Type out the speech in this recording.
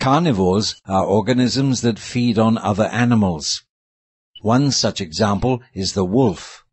Carnivores are organisms that feed on other animals. One such example is the wolf.